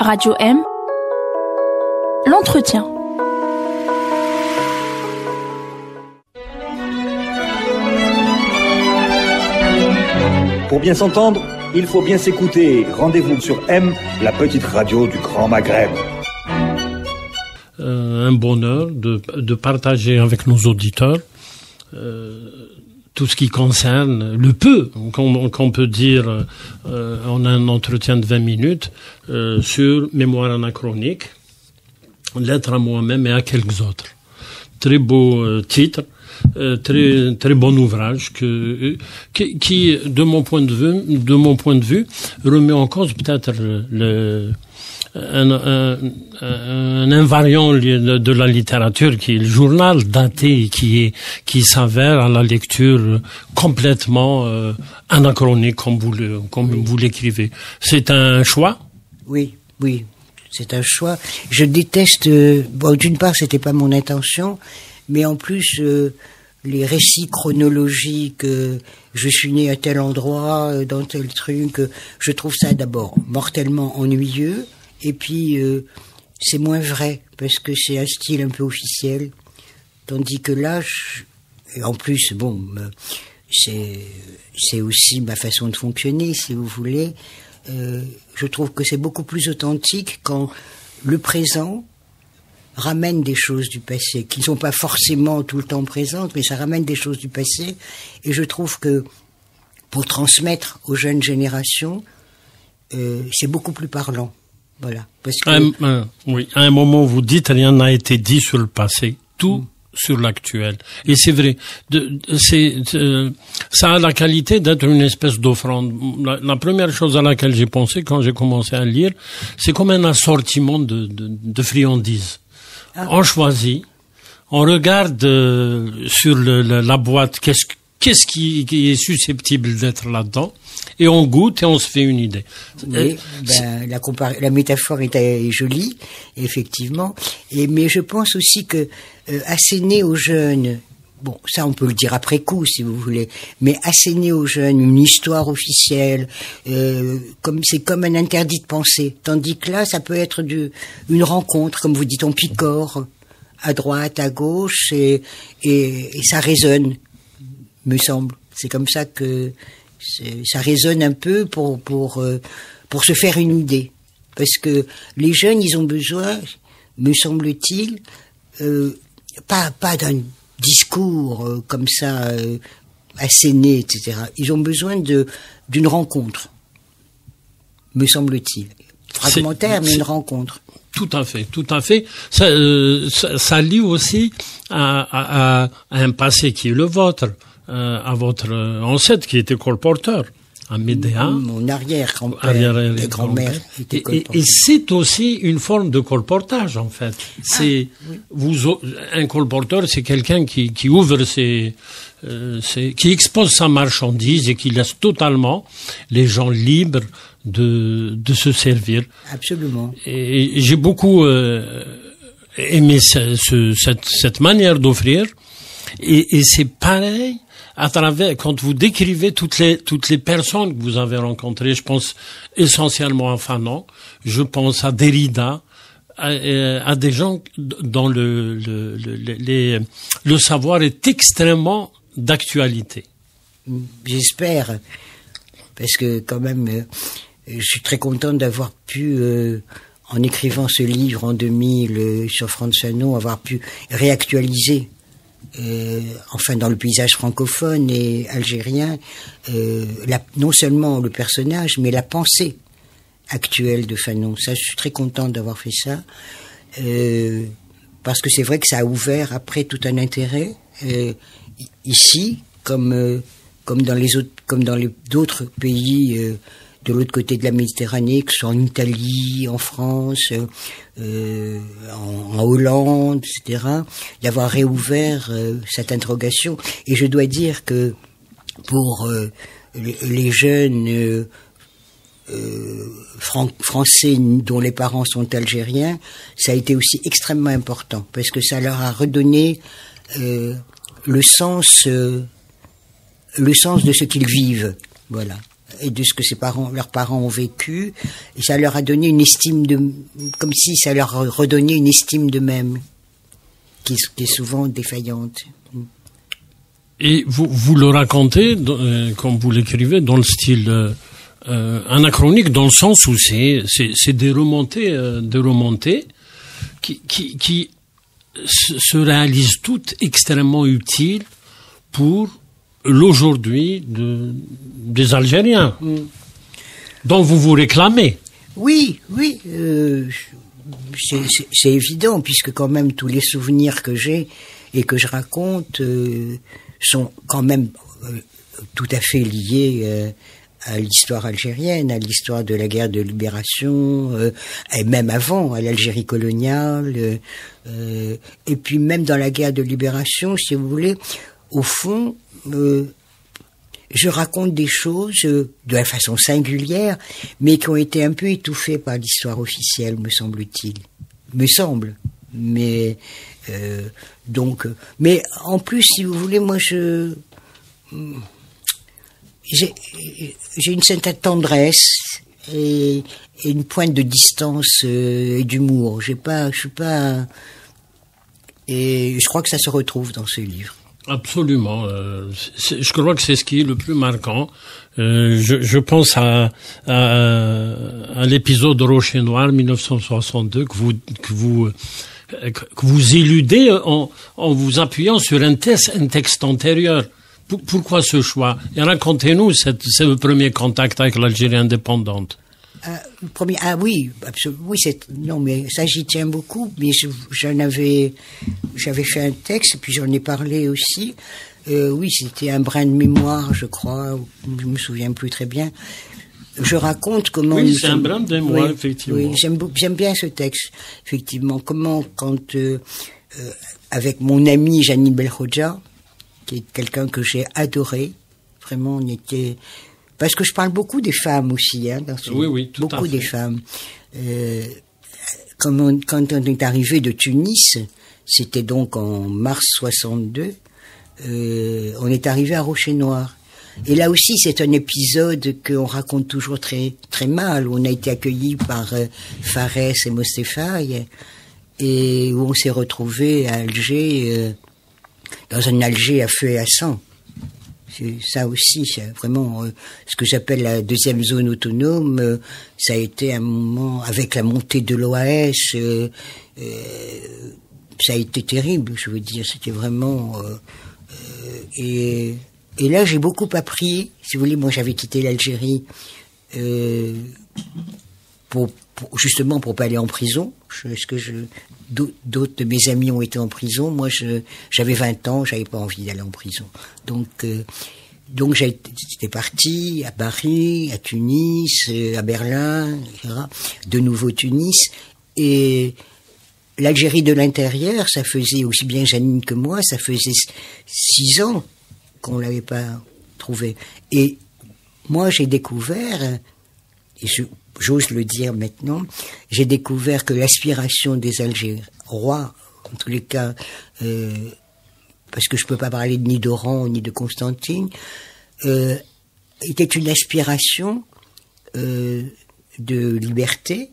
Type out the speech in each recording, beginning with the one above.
Radio M, l'entretien. Pour bien s'entendre, il faut bien s'écouter. Rendez-vous sur M, la petite radio du Grand Maghreb. Euh, un bonheur de, de, partager avec nos auditeurs euh, tout ce qui concerne le peu qu'on peut dire euh, en un entretien de 20 minutes euh, sur mémoire anachronique, lettre à moi-même et à quelques autres. Très beau euh, titre, euh, très très bon ouvrage que euh, qui, qui, de mon point de vue de mon point de vue remet en cause peut-être le un, un, un, invariant de la littérature qui est le journal daté qui est qui s'avère à la lecture complètement euh, anachronique comme vous le, comme oui. vous l'écrivez. C'est un choix? Oui, oui, c'est un choix. Je déteste. Euh, bon, d'une part, c'était pas mon intention, mais en plus. Euh, les récits chronologiques, euh, je suis né à tel endroit, euh, dans tel truc, euh, je trouve ça d'abord mortellement ennuyeux, et puis, euh, c'est moins vrai, parce que c'est un style un peu officiel. Tandis que là, en plus, bon, c'est, c'est aussi ma façon de fonctionner, si vous voulez. Euh, je trouve que c'est beaucoup plus authentique quand le présent ramène des choses du passé, qui ne sont pas forcément tout le temps présentes, mais ça ramène des choses du passé. Et je trouve que pour transmettre aux jeunes générations, euh, c'est beaucoup plus parlant. Voilà. Parce que... un, un, oui, à un moment, vous dites rien n'a été dit sur le passé. Tout mm. sur l'actuel. Et c'est vrai. De, c'est, euh, ça a la qualité d'être une espèce d'offrande. La, la, première chose à laquelle j'ai pensé quand j'ai commencé à lire, c'est comme un assortiment de, de, de friandises. Ah. On choisit, on regarde euh, sur le, la boîte qu'est-ce qu'est-ce qui, qui, est susceptible d'être là-dedans et on goûte et on se fait une idée. Oui, ben, la, la métaphore est, est, jolie, effectivement. Et, mais je pense aussi que euh, asséner aux jeunes, bon, ça on peut le dire après coup si vous voulez, mais asséner aux jeunes une histoire officielle, euh, comme c'est comme un interdit de penser. Tandis que là, ça peut être du, une rencontre, comme vous dites, on picore à droite, à gauche, et, et, et ça résonne, me semble. C'est comme ça que ça résonne un peu pour pour euh, pour se faire une idée. Parce que les jeunes ils ont besoin me semble-t-il euh, pas pas d'un discours euh, comme ça euh, asséné etc ils ont besoin de d'une rencontre me semble-t-il. Fragmentaire mais une rencontre. Tout à fait, tout à fait. Ça, ça, ça lie aussi à, à, à, un passé qui est le vôtre euh, à votre ancêtre qui était colporteur à Médéa. Mon arrière-grand-père, arrière grand-mère. et, et, et c'est aussi une forme de colportage en fait. C'est ah, oui. vous un colporteur, c'est quelqu'un qui, qui ouvre ses, euh, ses, qui expose sa marchandise et qui laisse totalement les gens libres de de se servir. Absolument. Et, et j'ai beaucoup euh, aimé ce, ce, cette, cette manière d'offrir. Et, et c'est pareil à travers quand vous décrivez toutes les toutes les personnes que vous avez rencontrées, je pense essentiellement à Fanon, je pense à Derrida, à, à des gens dont le le, le, le savoir est extrêmement d'actualité. J'espère, parce que quand même, je suis très contente d'avoir pu, euh, en écrivant ce livre en 2000 euh, sur Franz Fanon, avoir pu réactualiser euh, enfin dans le paysage francophone et algérien, euh, non seulement le personnage, mais la pensée actuelle de Fanon. Ça, je suis très contente d'avoir fait ça, euh, parce que c'est vrai que ça a ouvert après tout un intérêt ici, comme comme dans les autres, comme dans d'autres pays de l'autre côté de la Méditerranée, que ce soit en Italie, en France, euh, en, Hollande, etc., d'avoir réouvert euh, cette interrogation. Et je dois dire que pour euh, les, jeunes fran français dont les parents sont algériens, ça a été aussi extrêmement important, parce que ça leur a redonné le sens, le sens de ce qu'ils vivent. Voilà. Et de ce que ses parents, leurs parents ont vécu, et ça leur a donné une estime de, comme si ça leur redonnait une estime d'eux-mêmes, qui, est souvent défaillante. Et vous, vous le racontez, euh, comme vous l'écrivez, dans le style euh, euh, anachronique, dans le sens où c'est c'est des remontées, des remontées qui, qui se réalisent toutes extrêmement utiles pour l'aujourd'hui de, des Algériens, dont vous vous réclamez. Oui, oui, euh, c'est évident, puisque quand même tous les souvenirs que j'ai et que je raconte euh, sont quand même euh, tout à fait liés à l'histoire algérienne, à l'histoire de la guerre de libération, et même avant, à l'Algérie coloniale, et puis même dans la guerre de libération, si vous voulez, au fond, euh, je raconte des choses euh, de la façon singulière, mais qui ont été un peu étouffées par l'histoire officielle, me semble-t-il. Me semble. Mais euh, donc, mais en plus, si vous voulez, moi, je j'ai une certaine tendresse et, une pointe de distance et d'humour. J'ai pas, je suis pas, et je crois que ça se retrouve dans ce livre. Absolument. Euh, je crois que c'est ce qui est le plus marquant. Euh, je, je, pense à, à, à l'épisode Rocher Noir 1962 que vous que vous que vous éludez en, en vous appuyant sur un texte, un texte antérieur. pourquoi ce choix? Et racontez-nous ce premier contact avec l'Algérie indépendante. Ah, premier, ah oui, oui, c'est, non, mais ça j'y tiens beaucoup, mais j'en avais, j'avais fait un texte, et puis j'en ai parlé aussi. Euh, oui, c'était un brin de mémoire, je crois, je me souviens plus très bien. Je raconte comment. Oui, c'est un brin de mémoire, effectivement. Oui, j'aime, j'aime bien ce texte, effectivement. Comment, quand, euh, euh, avec mon ami Janine Belhoja, qui est quelqu'un que j'ai adoré, vraiment, on était, parce que je parle beaucoup des femmes aussi, hein, dans ce oui, oui, tout beaucoup des femmes. Euh, quand, on, quand on est arrivé de Tunis, c'était donc en mars 62, euh, on est arrivé à Rocher Noir. Et là aussi, c'est un épisode qu'on raconte toujours très très mal. Où on a été accueillis par euh, Fares et Mostefaï, et où on s'est retrouvé à Alger, euh, dans un Alger à feu et à sang ça aussi, vraiment euh, ce que j'appelle la deuxième zone autonome. Euh, ça a été un moment avec la montée de l'OAS. Euh, ça a été terrible, je veux dire. C'était vraiment et, et là j'ai beaucoup appris. Si vous voulez, moi j'avais quitté l'Algérie pour, pour, justement pour pas aller en prison. Est-ce que je d'autres de mes amis ont été en prison? Moi, j'avais 20 ans, j'avais pas envie d'aller en prison. Donc, euh, donc j'étais parti à Paris, à Tunis, euh, à Berlin. De nouveau Tunis. Et l'Algérie de l'intérieur, ça faisait aussi bien Janine que moi, ça faisait six ans qu'on l'avait pas trouvé. Et moi, j'ai découvert, et je, j'ose le dire maintenant, j'ai découvert que l'aspiration des Algérois, en tous les cas, euh, parce que je peux pas parler ni d'Oran ni de Constantine, euh, était une aspiration euh, de liberté,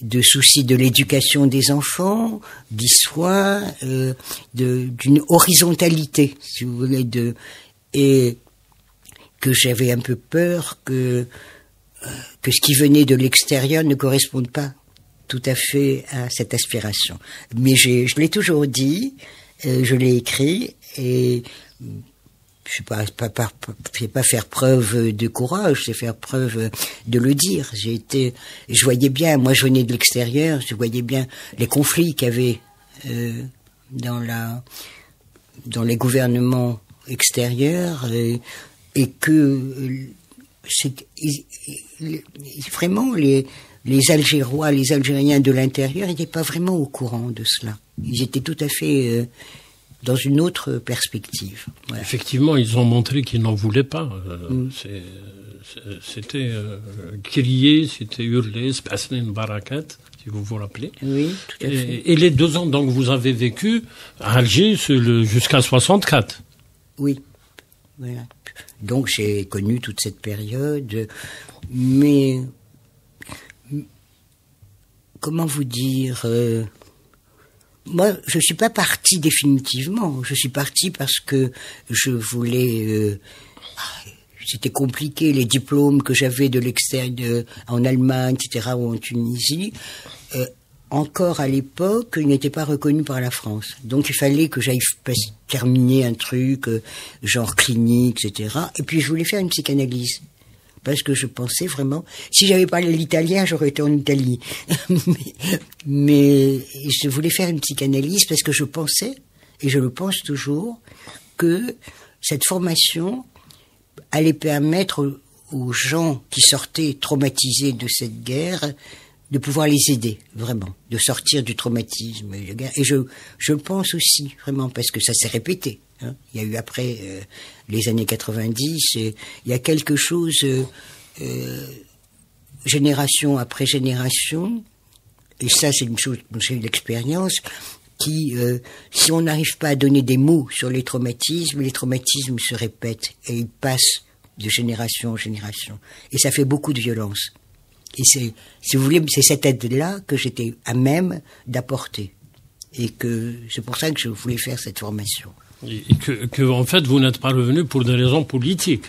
de souci de l'éducation des enfants, d'histoire, euh, d'une horizontalité, si vous voulez, de et que j'avais un peu peur que que ce qui venait de l'extérieur ne corresponde pas tout à fait à cette aspiration. Mais je l'ai toujours dit, euh, je l'ai écrit et je sais pas, pas, faire preuve de courage, c'est faire preuve de le dire. J'ai été, je voyais bien, moi je venais de l'extérieur, je voyais bien les conflits qu'il y avait euh, dans la, dans les gouvernements extérieurs et, et que c'est vraiment les, les Algérois, les Algériens de l'intérieur n'étaient pas vraiment au courant de cela. Ils étaient tout à fait euh, dans une autre perspective. Effectivement, ils ont montré qu'ils n'en voulaient pas. Euh, mm. C'était euh, crier, c'était hurler, une barakat, si vous vous rappelez. Oui, tout à fait. Et, les deux ans donc vous avez vécu à Alger jusqu'à 64. Oui. Donc j'ai connu toute cette période, mais comment vous dire euh, Moi, je suis pas partie définitivement. Je suis partie parce que je voulais. Euh, c'était compliqué les diplômes que j'avais de l'extérieur en Allemagne, etc. ou en Tunisie. Euh, encore à l'époque, il n'était pas reconnu par la France. Donc il fallait que j'aille terminer un truc, euh, genre clinique, etc. Et puis je voulais faire une psychanalyse. Parce que je pensais vraiment, si j'avais parlé l'italien, j'aurais été en Italie. mais, mais je voulais faire une psychanalyse parce que je pensais, et je le pense toujours, que cette formation allait permettre aux gens qui sortaient traumatisés de cette guerre de pouvoir les aider, vraiment, de sortir du traumatisme. Et je, je pense aussi, vraiment, parce que ça s'est répété. Hein. Il y a eu après euh, les années 90, il y a quelque chose, euh, euh, génération après génération, et ça c'est une chose dont j'ai eu l'expérience, qui, si on n'arrive pas à donner des mots sur les traumatismes, les traumatismes se répètent et ils passent de génération en génération. Et ça fait beaucoup de violence. Et c'est, si vous voulez, c'est cette aide-là que j'étais à même d'apporter. Et que c'est pour ça que je voulais faire cette formation. Et que, que en fait, vous n'êtes pas revenu pour des raisons politiques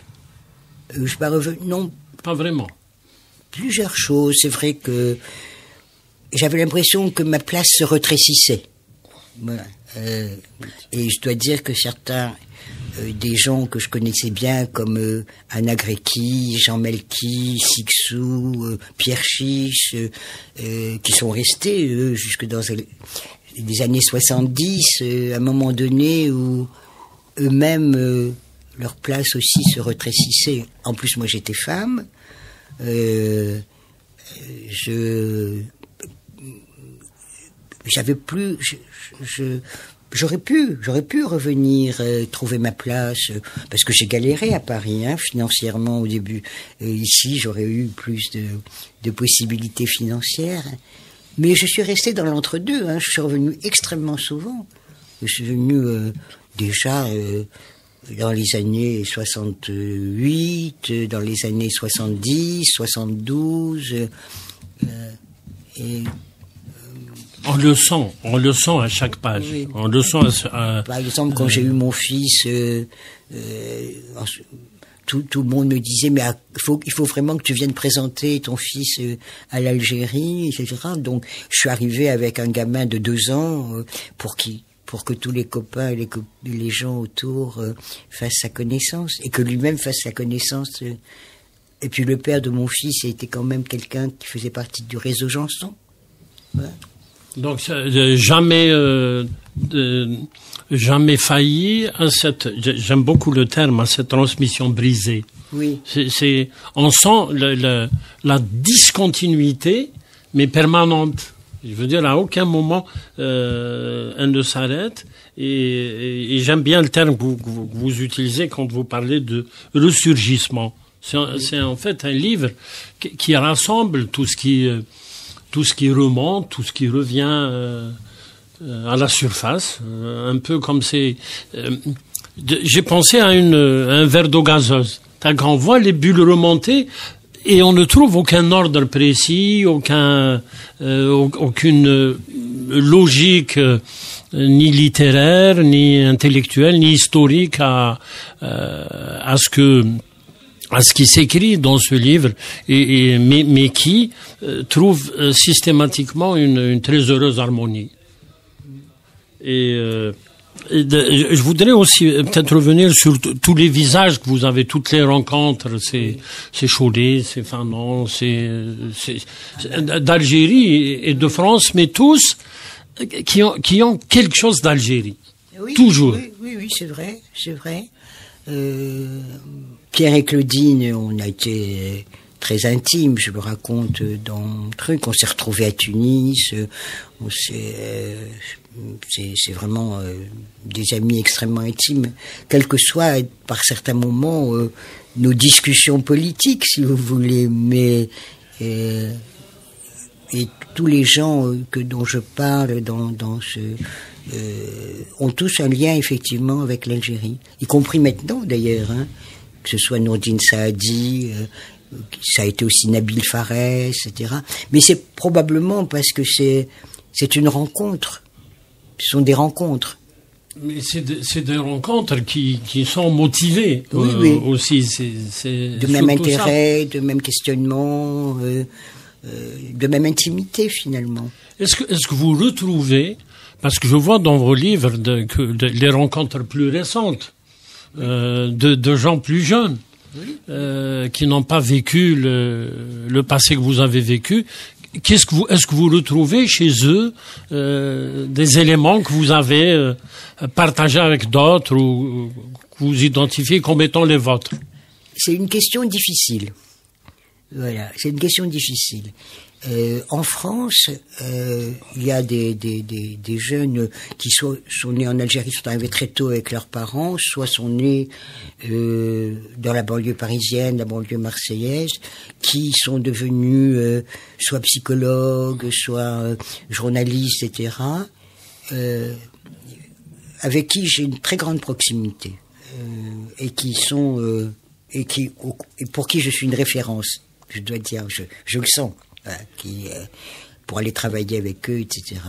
euh, Je suis pas revenu, non. Pas vraiment. Plusieurs choses. C'est vrai que j'avais l'impression que ma place se rétrécissait. Euh, et je dois dire que certains euh, des gens que je connaissais bien comme euh, Anna Grecki, Jean Melki, Sixou, Pierre Chiche, qui sont restés jusque dans les années 70, à un moment donné où eux-mêmes leur place aussi se rétrécissait. En plus, moi j'étais femme. je j'avais plus je, j'aurais pu, j'aurais pu revenir euh, trouver ma place euh, parce que j'ai galéré à Paris hein, financièrement au début. Et ici, j'aurais eu plus de, de, possibilités financières. Mais je suis resté dans l'entre-deux. Hein. Je suis revenu extrêmement souvent. Je suis venu euh, déjà dans les années 68, dans les années 70, 72. et on le sent, on le sent à chaque page. On le sent. Par exemple, quand j'ai eu mon fils, euh, euh, tout, tout, le monde me disait mais il faut, il faut vraiment que tu viennes présenter ton fils euh, à l'Algérie, etc. Donc, je suis arrivé avec un gamin de deux ans pour qui pour que tous les copains et les, les gens autour fassent sa connaissance et que lui-même fasse sa connaissance. et puis le père de mon fils était quand même quelqu'un qui faisait partie du réseau Janson. Donc jamais euh, jamais failli à cette j'aime beaucoup le terme à cette transmission brisée. Oui. C'est on sent le, la discontinuité mais permanente. Je veux dire à aucun moment euh, elle ne s'arrête et, et, j'aime bien le terme que vous, vous, utilisez quand vous parlez de ressurgissement. C'est en fait un livre qui, qui rassemble tout ce qui euh, tout ce qui remonte, tout ce qui revient euh, euh, à la surface, euh, un peu comme c'est. J'ai pensé à, une, un verre d'eau gazeuse. Quand on voit les bulles remonter, et on ne trouve aucun ordre précis, aucun, aucune logique ni littéraire, ni intellectuelle, ni historique à, à ce que à ce qui s'écrit dans ce livre, et, mais, mais, qui euh, trouve euh, systématiquement une, une, très heureuse harmonie. Et, euh, je voudrais aussi peut-être revenir sur tous les visages que vous avez, toutes les rencontres, c'est c'est Cholet, c'est Fanon, c'est d'Algérie et de France, mais tous qui ont, qui ont quelque chose d'Algérie. Toujours. Oui, oui, oui c'est vrai, c'est vrai. Pierre et Claudine, on a été très intimes, je le raconte dans le truc. On s'est retrouvés à Tunis, s'est, c'est, vraiment euh, des amis extrêmement intimes, quel que soit par certains moments euh, nos discussions politiques, si vous voulez, mais euh, et tous les gens que dont je parle dans, dans ce ont tous un lien effectivement avec l'Algérie, y compris maintenant d'ailleurs, hein, que ce soit Nourdine Saadi, ça a été aussi Nabil Fares, etc. Mais c'est probablement parce que c'est c'est une rencontre. Ce sont des rencontres. Mais c'est des rencontres qui, qui sont motivées euh, aussi. C'est de même intérêt, de même questionnement, euh, euh, de même intimité finalement. Est-ce que, vous retrouvez, parce que je vois dans vos livres de, que les rencontres plus récentes de, de gens plus jeunes, euh, qui n'ont pas vécu le, le, passé que vous avez vécu. Qu'est-ce que vous, est-ce que vous retrouvez chez eux euh, des éléments que vous avez euh, partagés avec d'autres ou que vous identifiez comme étant les vôtres? C'est une question difficile. Voilà, c'est une question difficile. Euh, en France, euh, il y a des, des, des, jeunes qui sont nés en Algérie, sont arrivés très tôt avec leurs parents, soit sont nés euh, dans la banlieue parisienne, la banlieue marseillaise, qui sont devenus soit psychologues, soit journalistes, etc., avec qui j'ai une très grande proximité et qui sont et qui et pour qui je suis une référence. Je dois dire, je, le sens qui, euh, pour aller travailler avec eux, etc.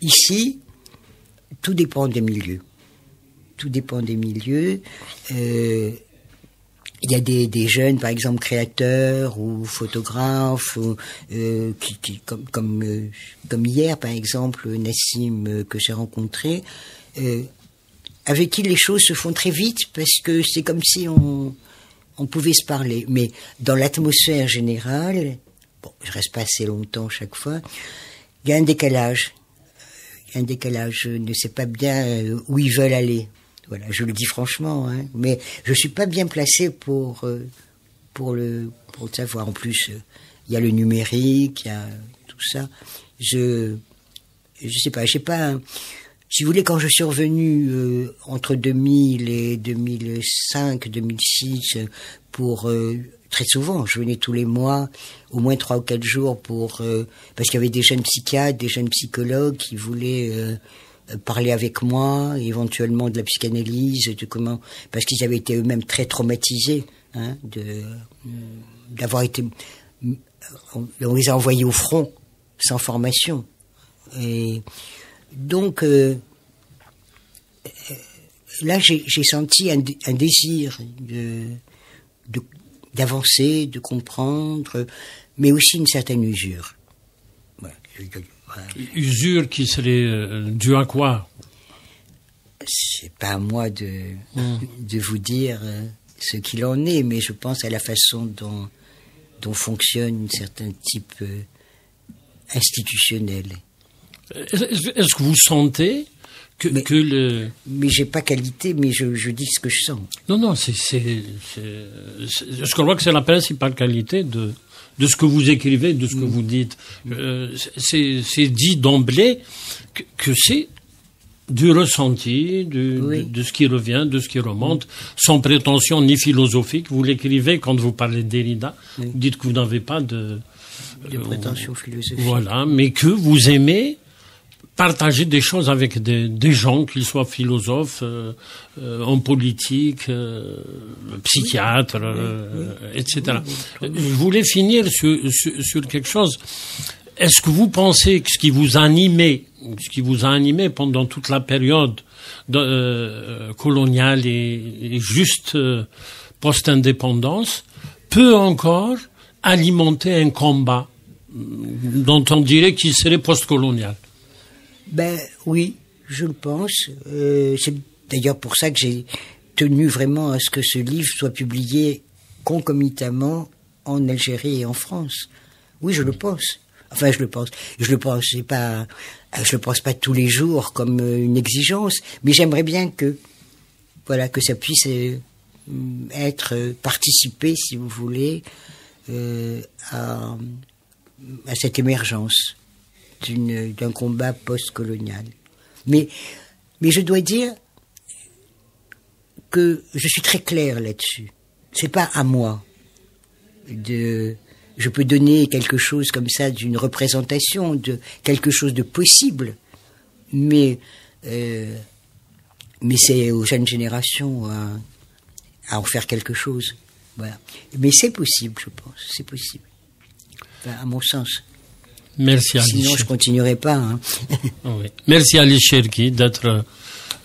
Ici, tout dépend des milieux. Tout dépend des milieux. Euh, il y a des, jeunes, par exemple, créateurs ou photographes, euh, comme, hier, par exemple, Nassim que j'ai rencontré, avec qui les choses se font très vite parce que c'est comme si on, on pouvait se parler. Mais dans l'atmosphère générale, bon, je reste pas assez longtemps chaque fois, il y a un décalage. Il y a un décalage. Je ne sais pas bien euh, où ils veulent aller. Voilà, je le dis franchement, hein, mais je suis pas bien placé pour euh, pour le pour le savoir. En plus, euh, il y a le numérique, il y a tout ça. Je je sais pas, je sais pas. Si vous voulez, quand je suis revenu euh, entre 2000 et 2005, 2006, pour très souvent. Je venais tous les mois, au moins trois ou quatre jours, pour euh, parce qu'il y avait des jeunes psychiatres, des jeunes psychologues qui voulaient euh, parler avec moi, éventuellement de la psychanalyse, de comment, parce qu'ils avaient été eux-mêmes très traumatisés hein, de d'avoir été, on, les a envoyés au front sans formation, et donc euh, là j'ai senti un, un désir de, d'avancer, de comprendre, mais aussi une certaine usure. Usure qui serait euh, due à quoi? C'est pas à moi de, hmm. de vous dire euh, ce qu'il en est, mais je pense à la façon dont, dont fonctionne un certain type euh, institutionnel. Est-ce que vous sentez que, mais, que le... mais j'ai pas qualité, mais je, je, dis ce que je sens. Non, non, c'est, c'est, je crois que c'est la principale qualité de, de ce que vous écrivez, de ce que mm. vous dites. Euh, c'est, dit d'emblée que, que c'est du ressenti, du, oui. de, de, ce qui revient, de ce qui remonte, sans prétention ni philosophique. Vous l'écrivez quand vous parlez de Derrida. Oui. Vous dites que vous n'avez pas de... De prétention philosophique. Voilà, mais que vous aimez partager des choses avec des, des gens, qu'ils soient philosophes, euh, euh, en politique, euh, psychiatres, euh, etc. Je voulais finir sur, sur, sur quelque chose. Est-ce que vous pensez que ce qui vous a animé, ce qui vous a animé pendant toute la période de, euh, coloniale et, et juste euh, post-indépendance peut encore alimenter un combat dont on dirait qu'il serait post-colonial? Ben oui, je le pense. Euh, c'est d'ailleurs pour ça que j'ai tenu vraiment à ce que ce livre soit publié concomitamment en Algérie et en France. Oui, je le pense. Enfin, je le pense. Je le pense. C'est pas. Je le pense pas tous les jours comme une exigence, mais j'aimerais bien que, voilà, que ça puisse euh, être participé, si vous voulez, euh, à, à cette émergence d'un combat post-colonial. Mais, mais je dois dire que je suis très clair là-dessus. C'est pas à moi de, je peux donner quelque chose comme ça d'une représentation de quelque chose de possible, mais Euh, mais c'est aux jeunes générations à, à en faire quelque chose. Voilà. Mais c'est possible, je pense. C'est possible. À mon sens. Merci Ali. Sinon, je continuerai pas. Hein. Oui. Merci Ali Cherki d'être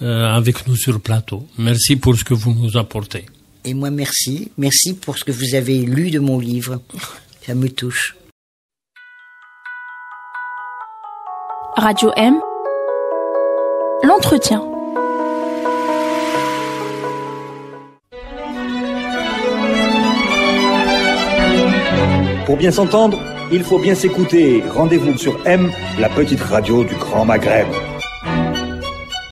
euh, avec nous sur le plateau. Merci pour ce que vous nous apportez. Et moi, merci. Merci pour ce que vous avez lu de mon livre. Ça me touche. Radio M. L'entretien. Pour bien s'entendre, il faut bien s'écouter. Rendez-vous sur M, la petite radio du Grand Maghreb.